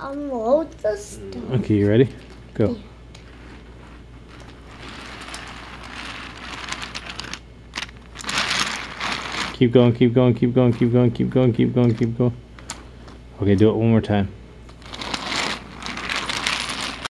unload the stuff. Okay, you ready? Go. Keep going, keep going, keep going, keep going, keep going, keep going, keep going. Okay, do it one more time.